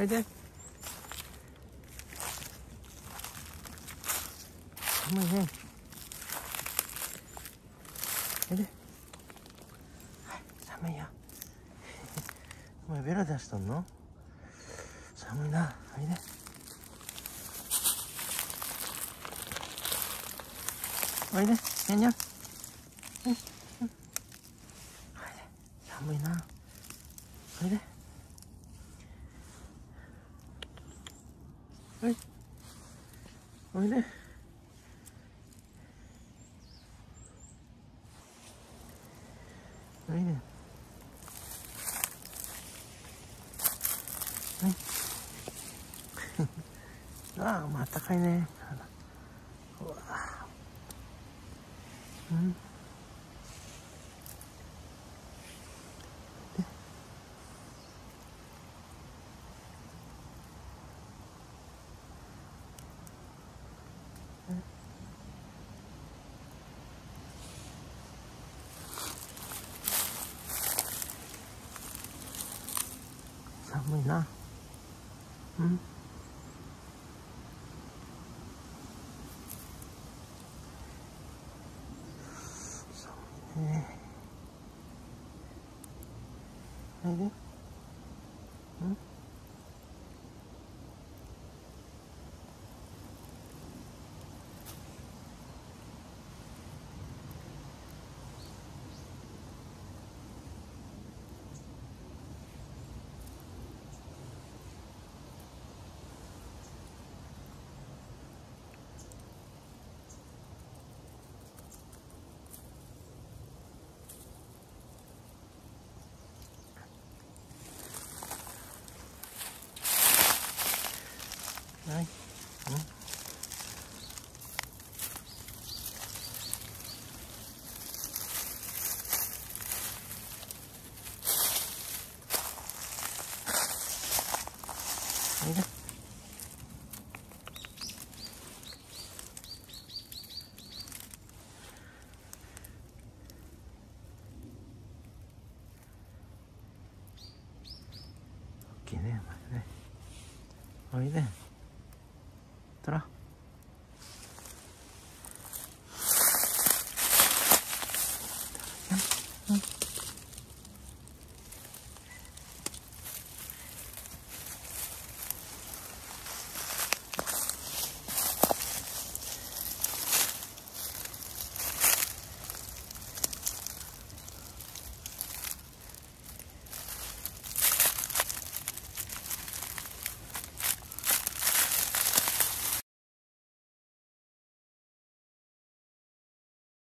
おいで。寒いね。おいで。はい寒いよ。お前ベロ出しとんの？寒いな。おいで。おいで。にゃ。にゃおいで。寒いな。おいで。はい。おいでおいではい。ああまあったかいね。うわうん。寒いな。うん？寒いね。おいでうん？はい。うん。大きいね、お前ね。おいで。トラ。